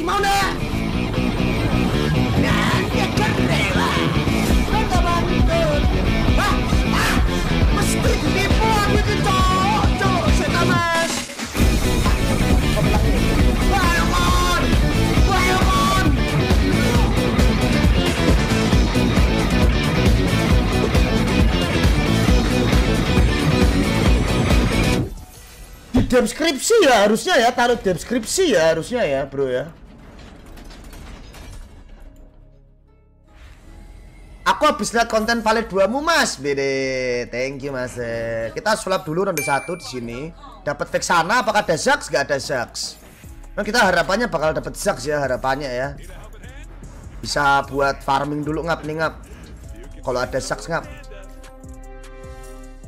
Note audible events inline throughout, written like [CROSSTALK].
mau dah nanti akan rela Bangga bantut ah ah mesti ditipu aku itu cowok cowok saya mas Wayomon Wayomon di deskripsi ya harusnya ya taruh deskripsi ya harusnya ya bro ya Aku habis lihat konten valid 2 mu mas. Bede. Thank you mas. Kita sulap dulu ronde satu di sini. Dapat Vexana apakah ada Zax? Gak ada Zax. Nah, kita harapannya bakal dapat Zax ya harapannya ya. Bisa buat farming dulu ngap nih ngap. Kalau ada Zax ngap.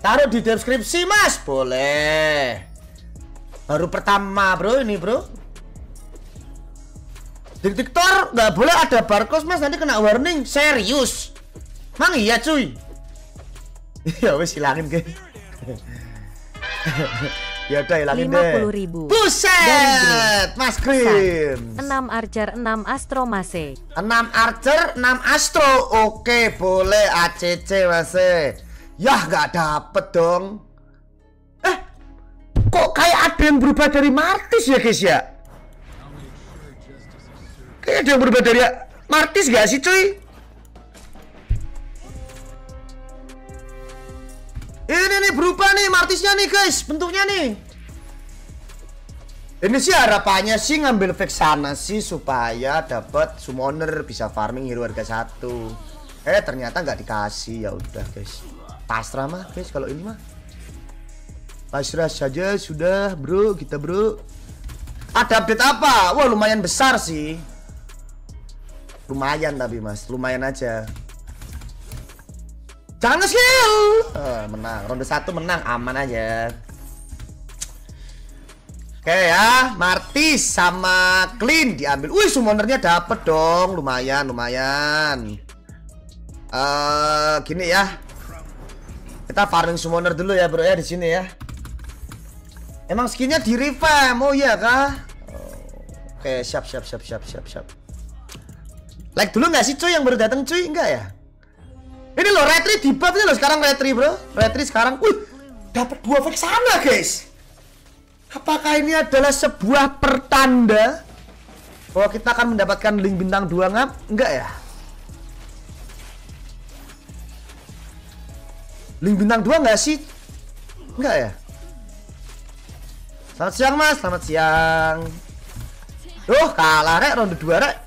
Taruh di deskripsi mas. Boleh. Baru pertama bro ini bro. Diktiktor nggak boleh ada barcode mas. Nanti kena warning. Serius Mang iya cuy. Ya wes hilangin guys [LAUGHS] Ya udah hilangin deh. 50 ribu. Buset Mas Green. 6 Archer 6 Astro Mase. 6 Archer 6 Astro. Oke boleh ACC mas. Eh. Yah nggak dapet dong. Eh Kok kayak ada yang berubah dari Martis ya guys ya? Kayak ada yang berubah dari Martis gak sih cuy Ini nih berubah nih Martisnya nih guys Bentuknya nih ini sih harapannya sih ngambil Vexana sih supaya dapat summoner bisa farming hero harga satu. Eh ternyata nggak dikasih ya udah guys. Pasrah mah guys kalau ini mah. Pasrah saja sudah bro kita bro. Ada update apa? Wah lumayan besar sih. Lumayan tapi mas, lumayan aja. Jangan skill. Eh, menang, ronde satu menang, aman aja. Oke ya, Martis sama Clean diambil. Wih, summonernya dapet dong, lumayan, lumayan. Eh, gini ya. Kita farming summoner dulu ya, Bro ya di sini ya. Emang skinnya di revamp, oh iya kah? Oke, siap, siap, siap, siap, siap, siap. Like dulu nggak sih cuy yang baru datang cuy? Enggak ya? Ini loh, retri di buff ini loh sekarang retri bro. Retri sekarang, wih, dapat dua Vexana guys. Apakah ini adalah sebuah pertanda bahwa kita akan mendapatkan link bintang 2 ngap? Enggak ya? Link bintang 2 enggak sih? Enggak ya? Selamat siang mas, selamat siang Duh kalah rek, ronde 2 rek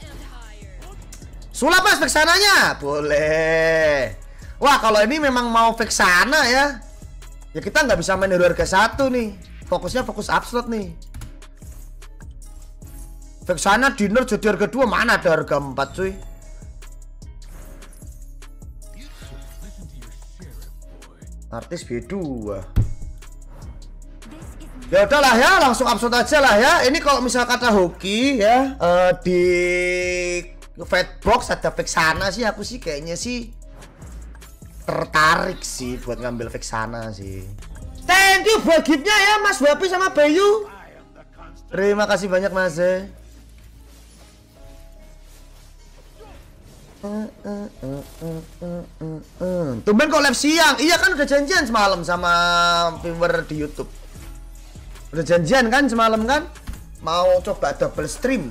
Sulap mas Vexananya? Boleh. Wah kalau ini memang mau Vexana ya. Ya kita nggak bisa main harga satu nih. Fokusnya fokus upslot nih. Vexana dinner jadi harga 2 Mana ada harga 4 cuy? Artis B2 Ya udahlah ya, langsung upload aja lah ya. Ini kalau misal kata hoki ya eh, di Fatbox ada Vexana sih, aku sih kayaknya sih tertarik sih buat ngambil Vexana sih. Thank you buat giftnya ya Mas Wapi sama Bayu. Terima kasih banyak Mas. eh. Tumben kok live siang. Iya kan udah janjian semalam sama viewer di YouTube. Udah janjian kan semalam kan? Mau coba double stream.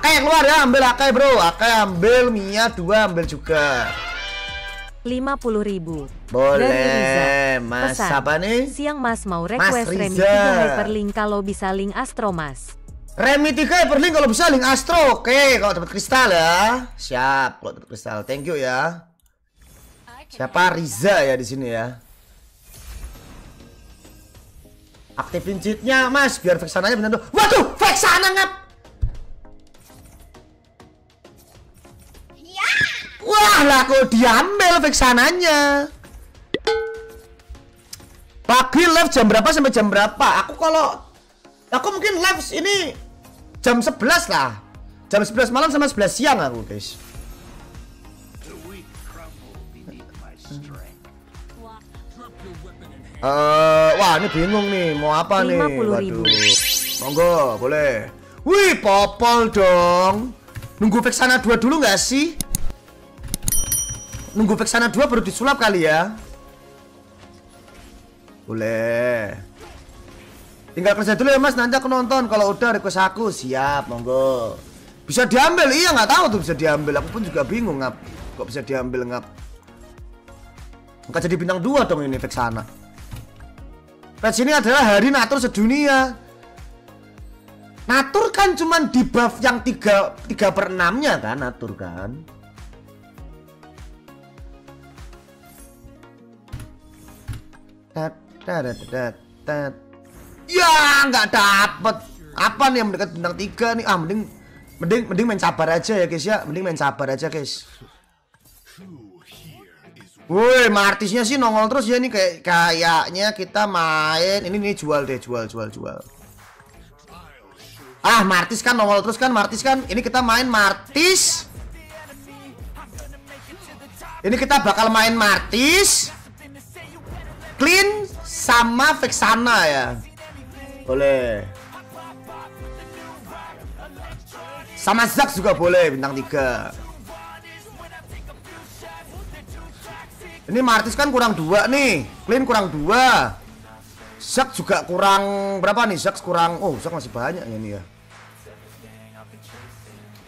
Akai yang keluar ya, ambil Akai bro. Akai ambil, Mia dua ambil juga. 50 ribu Boleh. Mas Pesan, apa nih? Siang mas mau request Remi. 3 hyperlink kalau bisa link Astro mas Remi 3 Hyperlink kalau bisa link Astro. Oke, kalau dapat kristal ya. Siap, kalau dapat kristal. Thank you ya. Siapa Riza ya di sini ya? Aktifin cheatnya mas, biar Vexananya bener tuh. Waduh, Vexana ngap. Wah, lah kok diambil Vexananya. Pagi live jam berapa sampai jam berapa? Aku kalau aku mungkin live ini jam 11 lah. Jam 11 malam sama 11 siang aku, guys. Eh, wah ini bingung nih, mau apa nih? 50.000. Monggo, boleh. Wih, popol dong. Nunggu Vexana 2 dulu nggak sih? Nunggu Vexana 2 baru disulap kali ya. Boleh. Tinggal kerja dulu ya mas, nanti aku nonton. Kalau udah request aku, siap, monggo. Bisa diambil, iya nggak tahu tuh bisa diambil. Aku pun juga bingung ngap. Kok bisa diambil ngap? Nggak jadi bintang dua dong ini Vexana. Patch ini adalah hari natur sedunia. Natur kan cuman di buff yang 3, 3 per 6 nya kan Natur kan Ya nggak dapet Apa nih yang mendekat bintang 3 nih Ah mending Mending mending main sabar aja ya guys ya Mending main sabar aja guys Woi, martisnya sih nongol terus ya nih kayak kayaknya kita main ini nih jual deh, jual jual jual. Ah, Martis kan nongol terus kan, Martis kan. Ini kita main Martis. Ini kita bakal main Martis. Clean sama Vexana ya. Boleh. Sama Zack juga boleh bintang 3. Ini Martis kan kurang dua nih, Clean kurang dua. Zack juga kurang berapa nih? Zack kurang, oh Zack masih banyak ya ini ya.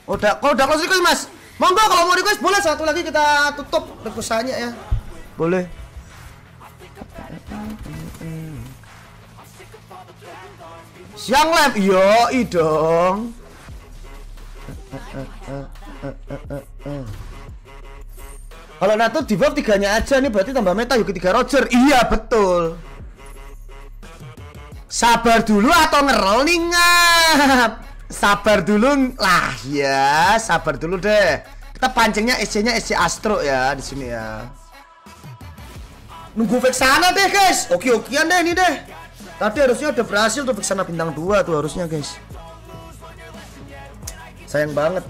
Udah, kalau udah close request mas, monggo kalau mau request boleh satu lagi kita tutup requestannya ya. Boleh. Siang live, yo dong. Kalau Nato di buff tiganya aja nih berarti tambah meta yuk ketiga Roger. Iya betul. Sabar dulu atau ngerol nih ngap. Sabar dulu lah ya, sabar dulu deh. Kita pancingnya SC-nya SC Astro ya di sini ya. Nunggu Vexana deh guys. Oke-okean deh ini deh. Tadi harusnya udah berhasil tuh Vexana bintang 2 tuh harusnya guys. Sayang banget.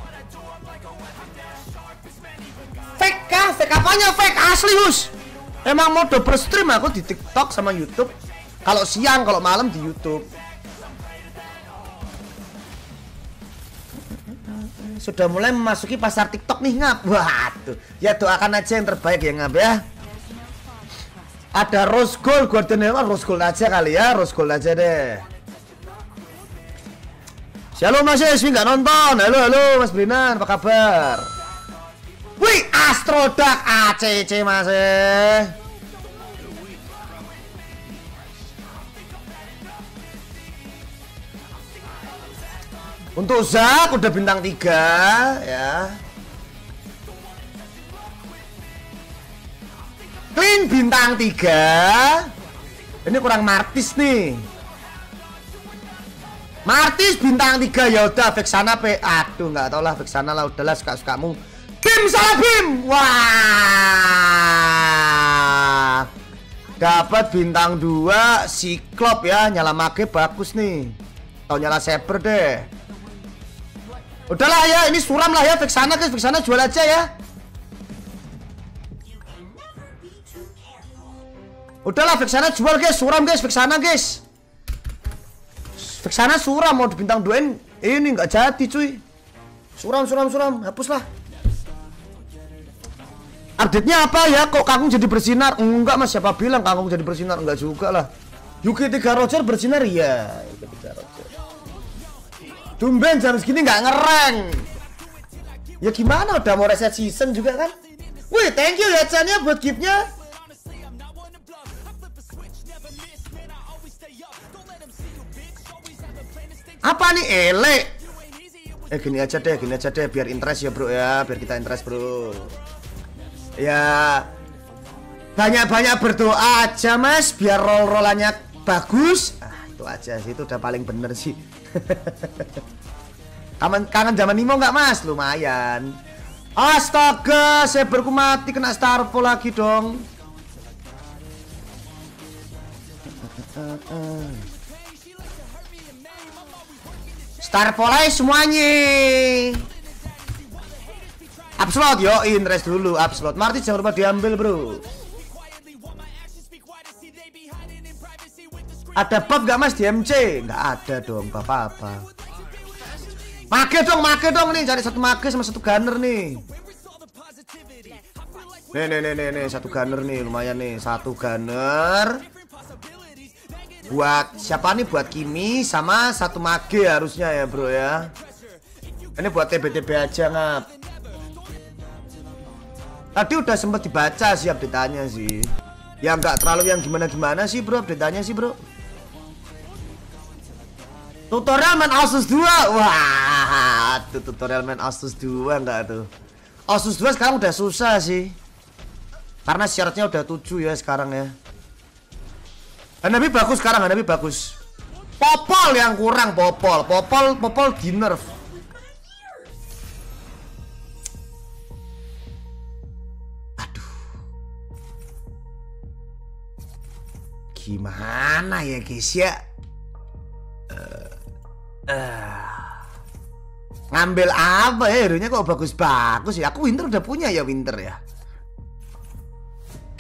Fake kah? Fake apanya? Fake asli Hus. Emang mau double stream aku di TikTok sama YouTube. Kalau siang, kalau malam di YouTube. Sudah mulai memasuki pasar TikTok nih ngap. Waduh. Ya doakan aja yang terbaik ya ngap ya. Ada rose gold Guardian Hewan rose gold aja kali ya, rose gold aja deh. Shalom Mas Yeswi nggak nonton. Halo halo Mas Brinan, apa kabar? Wih, Astrodak ACC Mas. eh. Untuk Zak udah bintang 3 ya. Clean bintang 3. Ini kurang Martis nih. Martis bintang 3 ya udah Vexana P. Aduh nggak tau lah Vexana lah udahlah suka-sukamu. Bim salah Bim. Wah. Dapat bintang 2 Cyclop ya, nyala mage bagus nih. Atau nyala Saber deh. Udahlah ya, ini suram lah ya Vexana guys, Vexana jual aja ya. Udahlah Vexana jual guys, suram guys, Vexana guys. Vexana suram mau bintang 2 ini nggak jadi cuy. Suram suram suram, hapuslah. Update-nya apa ya? Kok Kakung jadi bersinar? Enggak mas, siapa bilang Kakung jadi bersinar? Enggak juga lah. Yuki 3 Roger bersinar ya. Yuki 3 Roger. Tumben jam segini nggak ngereng. Ya gimana udah mau reset season juga kan? Wih, thank you ya Chan ya buat giftnya. Apa nih ele? Eh gini aja deh, gini aja deh biar interest ya bro ya, biar kita interest bro. Ya banyak-banyak berdoa aja mas, biar roll rollannya bagus. Ah, itu aja sih, itu udah paling bener sih. [LAUGHS] kangen, kangen zaman Nimo nggak mas? Lumayan. Astaga, saya mati kena Starfall lagi dong. Starfall aja semuanya. Upslot yo, interest dulu upslot. Marti jangan lupa diambil bro. Ada buff gak mas di MC? Nggak ada dong, apa apa. Mage dong, mage dong nih, cari satu mage sama satu gunner nih. Nih, nih, nih, nih, nih, satu gunner nih, lumayan nih, satu gunner. Buat siapa nih? Buat Kimi sama satu mage harusnya ya, bro ya. Ini buat TB-TB aja ngap. Tadi udah sempet dibaca sih update-nya sih. Ya nggak terlalu yang gimana-gimana sih bro update-nya sih bro. Tutorial main Asus 2 Wah tuh tutorial main Asus 2 enggak tuh Asus 2 sekarang udah susah sih Karena syaratnya udah 7 ya sekarang ya Hanabi bagus sekarang Hanabi bagus. Popol yang kurang Popol. Popol Popol di nerf Aduh. Gimana ya guys ya? Ngambil apa ya? Hero kok bagus-bagus ya? Aku winter udah punya ya winter ya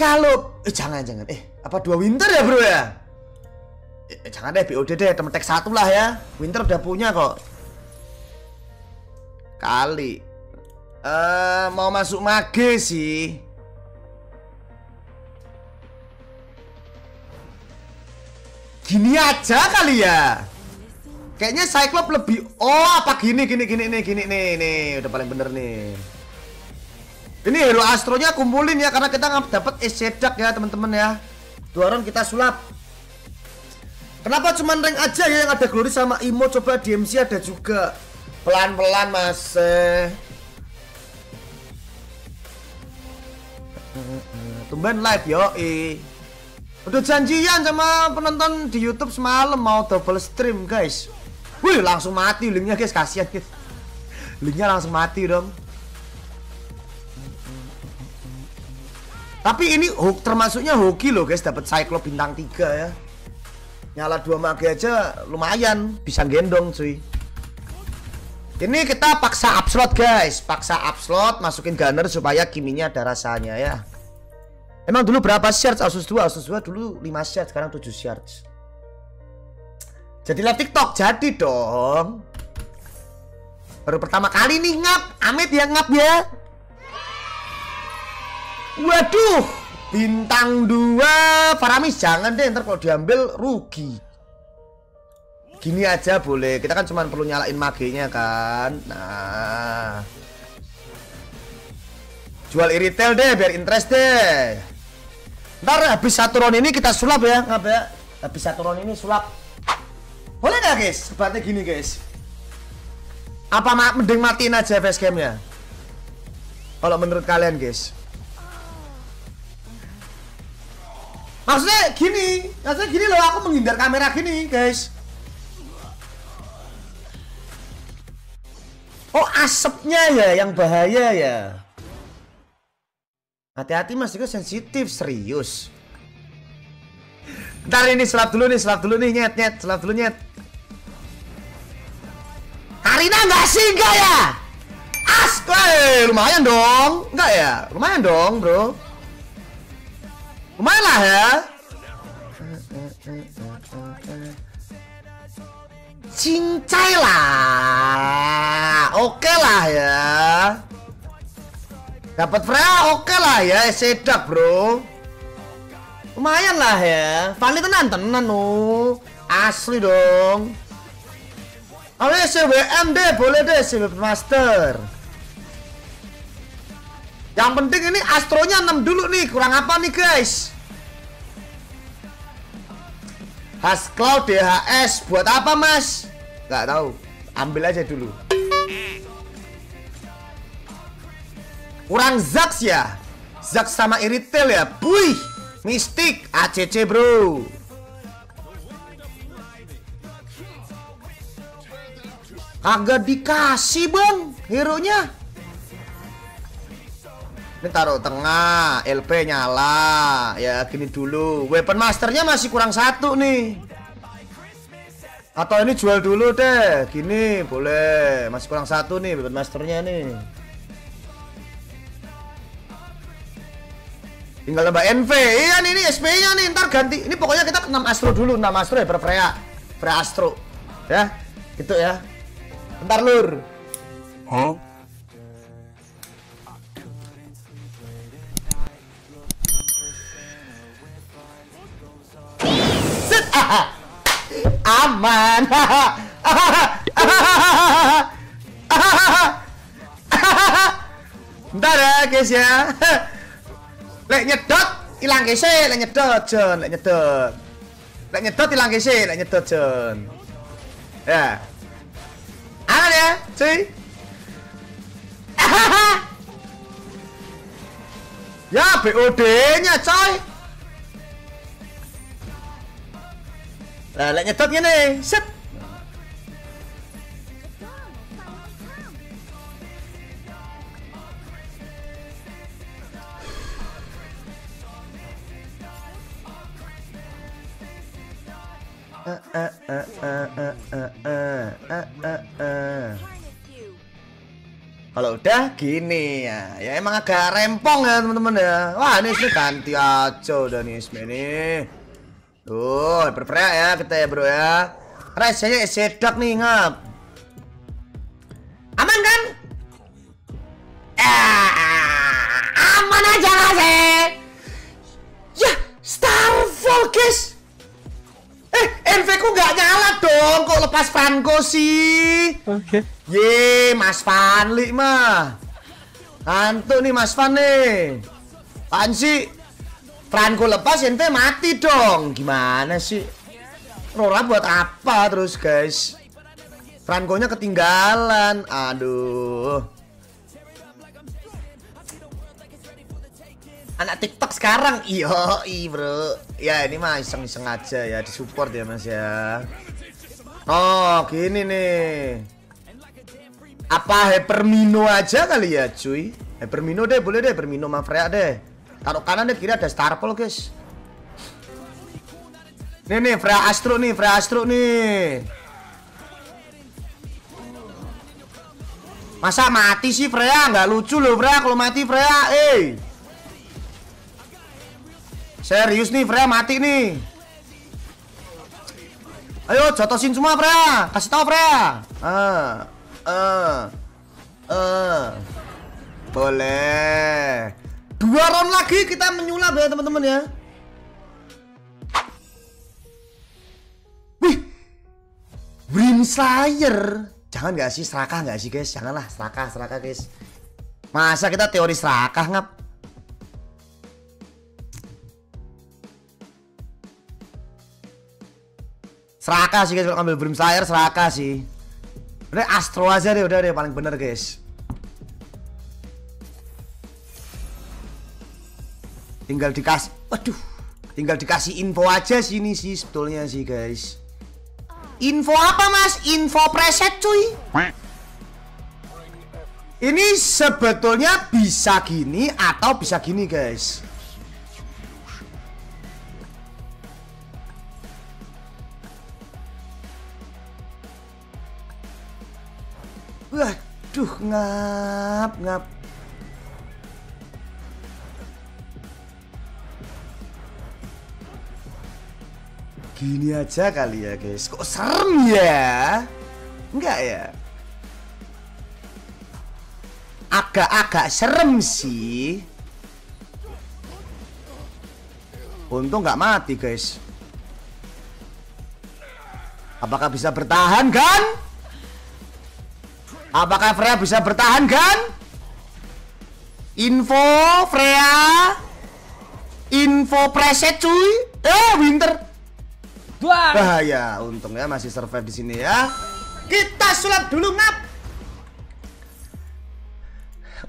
kalau eh jangan jangan. Eh apa dua winter ya bro ya? Eh, jangan deh BOD deh temen teks satu lah ya. Winter udah punya kok. Kali. Eh mau masuk mage sih. Gini aja kali ya. Kayaknya Cyclops lebih Oh apa gini gini gini nih gini nih nih udah paling bener nih Ini hero astronya kumpulin ya karena kita nggak dapat Esedak ya teman-teman ya. Dua orang kita sulap. Kenapa cuma rank aja ya yang ada glory sama Imo? Coba DMC ada juga. Pelan-pelan mas. Tumben live yo Udah janjian sama penonton di YouTube semalam mau double stream guys. Wih langsung mati linknya guys. Kasihan guys. Linknya langsung mati dong. Tapi ini hook termasuknya hoki loh guys dapat Cyclops bintang 3 ya. Nyala dua mage aja lumayan bisa gendong cuy. Ini kita paksa upslot guys, paksa upslot masukin gunner supaya kiminya ada rasanya ya. Emang dulu berapa shards Asus 2? Asus 2 dulu 5 shards, sekarang 7 shards. Jadi live TikTok, jadi dong. Baru pertama kali nih ngap, Amit ya ngap ya. Waduh, bintang dua Faramis jangan deh, ntar kalau diambil rugi. Gini aja boleh, kita kan cuma perlu nyalain magenya kan. Nah, jual e-retail deh, biar interest deh. Ntar habis satu round ini kita sulap ya, ngap ya. Habis satu round ini sulap. Boleh nggak guys? Seperti gini guys. Apa mending matiin aja facecamnya? Kalau menurut kalian guys. Maksudnya gini, maksudnya gini loh aku menghindar kamera gini guys. Oh asapnya ya yang bahaya ya. Hati-hati mas, itu sensitif serius. Ntar ini selap dulu nih, selap dulu nih nyet nyet, selap dulu nyet. Karina nggak sih enggak ya? As, eh, lumayan dong, enggak ya? Lumayan dong, bro. Lumayan lah ya. Cincai lah, oke lah ya. Dapat Freya oke lah ya, sedak bro. Lumayan lah ya. Fanny tenan tenan no. Asli dong. Ayo CWM deh, boleh deh CWM Master. Yang penting ini Astronya 6 dulu nih, kurang apa nih guys? Has Cloud DHS buat apa mas? Gak tahu, ambil aja dulu. Kurang Zax ya? Zax sama Iritel ya? Buih, Mistik, ACC bro. Agak dikasih bang hero nya ini taruh tengah LP nyala. Ya gini dulu. Weapon masternya masih kurang satu nih. Atau ini jual dulu deh. Gini boleh. Masih kurang satu nih weapon masternya nih. Tinggal tambah NV iya nih ini SP nya nih. Ntar ganti. Ini pokoknya kita 6 Astro dulu. 6 Astro ya per Freya. Astro. Ya gitu ya. Ntar lur. Huh? aman. Bentar ya guys ya. Lek nyedot hilang guys ya, lek nyedot John lek nyedot. Lek nyedot hilang guys ya, lek nyedot John Ya. Aman ya cuy. [LAUGHS] Ya BOD nya coy. Lah lek nyedot ngene, set. Kalau udah gini ya, ya emang agak rempong ya teman-teman ya. Wah ini sih ganti aja udah nih ini. Tuh, berperak ya kita ya bro ya. Karena SC-nya nih ngap. Aman kan? Eh, aman aja lah eh. sih. Ya, Star Focus. Eh, NV ku nggak nyala dong. Kok lepas Franco sih? Oke. Okay. Ye, Mas Fanli mah. Hantu nih Mas Fan nih. Pansi? Franco lepas ente mati dong. Gimana sih? Rora buat apa terus, guys? Trankonya ketinggalan. Aduh. Anak TikTok sekarang. Iyo, i, Bro. Ya, ini mah iseng-iseng aja ya, disupport ya, Mas ya. Oh, gini nih. Apa Hypermino aja kali ya, cuy? Hypermino deh, boleh deh, Hypermino Mafrea deh. Taruh kanan deh kiri ada Starpol guys. Nih nih Freya Astro nih Freya Astro nih. Masa mati sih Freya? Nggak lucu loh Freya kalau mati Freya. Eh. Serius nih Freya mati nih. Ayo jatuhin semua Freya. Kasih tau Freya. Ah ah ah Boleh. Dua round lagi kita menyulap ya teman-teman ya. Wih. Brim Slayer. Jangan gak sih serakah gak sih guys? Janganlah serakah, serakah guys. Masa kita teori serakah ngap? Serakah sih guys kalau ambil Brim Slayer serakah sih. Udah Astro aja deh udah deh paling bener guys. tinggal dikasih waduh tinggal dikasih info aja sini sih sebetulnya sih guys. Info apa mas? Info preset cuy. Ini sebetulnya bisa gini atau bisa gini guys. Waduh ngap ngap. Gini aja kali ya guys. Kok serem ya? Enggak ya? Agak-agak serem sih. Untung nggak mati guys. Apakah bisa bertahan kan? Apakah Freya bisa bertahan kan? Info Freya. Info preset cuy. Eh Winter dua. Bahaya, untung ya masih survive di sini ya. Kita sulap dulu ngap.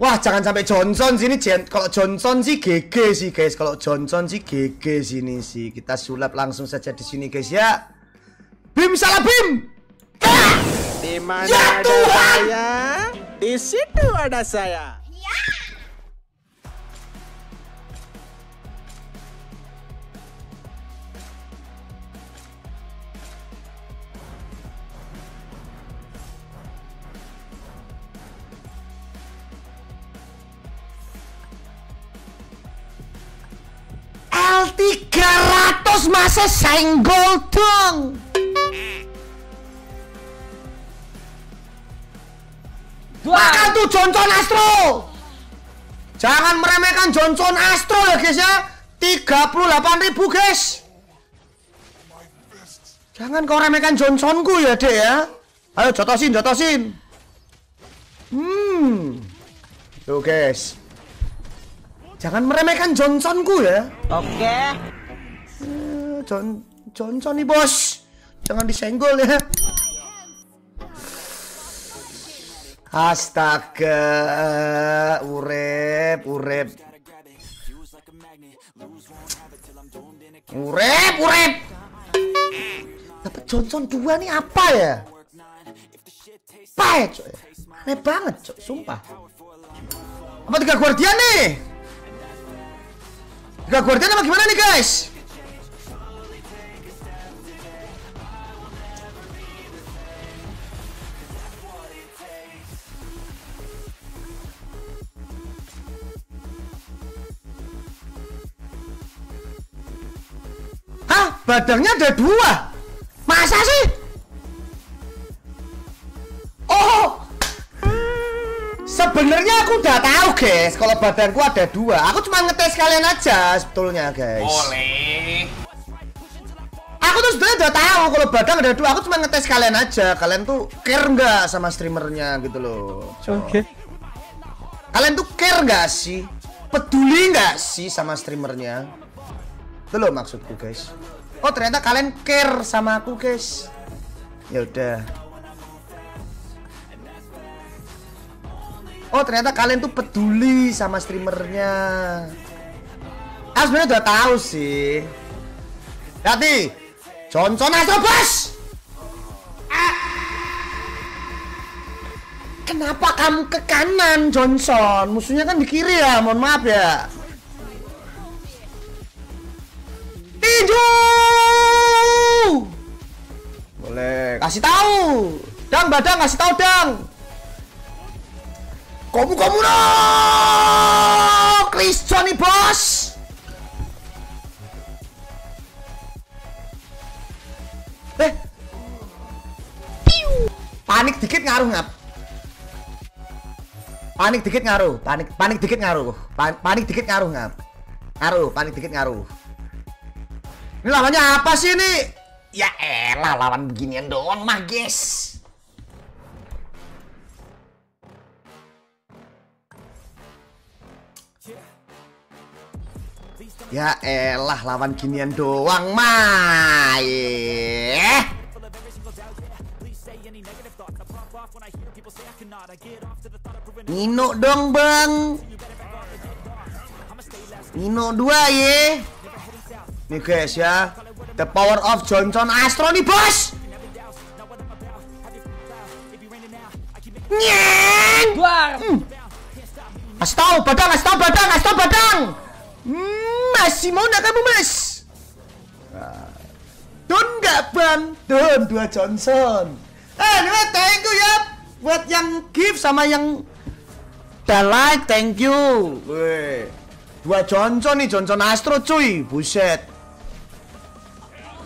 Wah, jangan sampai Johnson sini. Kalau Johnson sih GG sih, guys. Kalau Johnson sih GG sini sih. Kita sulap langsung saja di sini, guys ya. Bim salah Bim. Di ya mana ya, ada Tuhan! saya? Di situ ada saya. terus masih senggol dong Makan tuh Johnson Astro. Jangan meremehkan Johnson Astro ya guys ya. 38 ribu guys. Jangan kau remehkan Johnsonku ya dek ya. Ayo jatosin jatosin Hmm. Tuh guys. Jangan meremehkan Johnsonku ya. Oke. okay. John Johnson nih bos. Jangan disenggol ya. Astaga, urep, urep. Urep, urep. Dapat Johnson dua nih apa ya? Apa ya, coy? Aneh banget, coy, sumpah. Apa tiga guardian nih? Tiga guardian apa gimana nih, guys? Badangnya ada dua? Masa sih? Oh! Sebenarnya aku udah tahu guys kalau badanku ada dua. Aku cuma ngetes kalian aja sebetulnya guys. Boleh. Aku tuh sebenarnya udah tahu kalau badang ada dua. Aku cuma ngetes kalian aja. Kalian tuh care nggak sama streamernya gitu loh. Oke. Kalian tuh care nggak sih? Peduli nggak sih sama streamernya? Itu loh maksudku guys. Oh ternyata kalian care sama aku guys. Ya udah. Oh ternyata kalian tuh peduli sama streamernya. Sebenarnya udah tahu sih. Hati, Johnson Astro bos. Ah. Kenapa kamu ke kanan Johnson? Musuhnya kan di kiri ya, mohon maaf ya. Kasih tahu. Dang, badang kasih tahu, Dang. Kamu kamu no! Chris Johnny bos. Eh. Panik dikit ngaruh ngap. Panik dikit ngaruh, panik panik dikit ngaruh. Pan- panik dikit ngaruh ngap. Ngaruh, panik dikit ngaruh. Ini lawannya apa sih ini? Ya elah lawan beginian doang mah, guys. Ya elah lawan ginian doang mah. Eh. Nino dong bang Nino dua ye Nih guys ya The power of Johnson Astro nih bos Nyeng Hmm. Kasih tau badang, kasih tau badang, kasih tau badang Hmm, Masih mau nak kamu mas Don nggak bang? Don dua Johnson. Eh, anyway, thank you ya buat yang gift sama yang udah like, thank you. Weh, dua Johnson nih, Johnson Astro cuy, buset.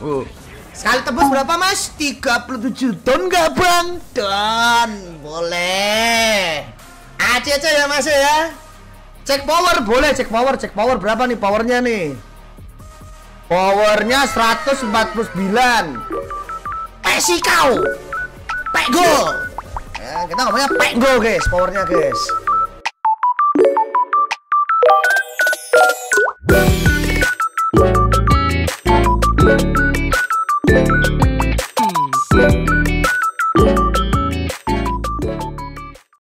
Uh. Sekali tebus berapa mas? 37 Don nggak bang? Don, boleh. Aja ya mas ya. Cek power boleh, cek power, cek power berapa nih powernya nih? Powernya 149 Pesi kau Pek go ya, Kita ngomongnya pek go guys Powernya guys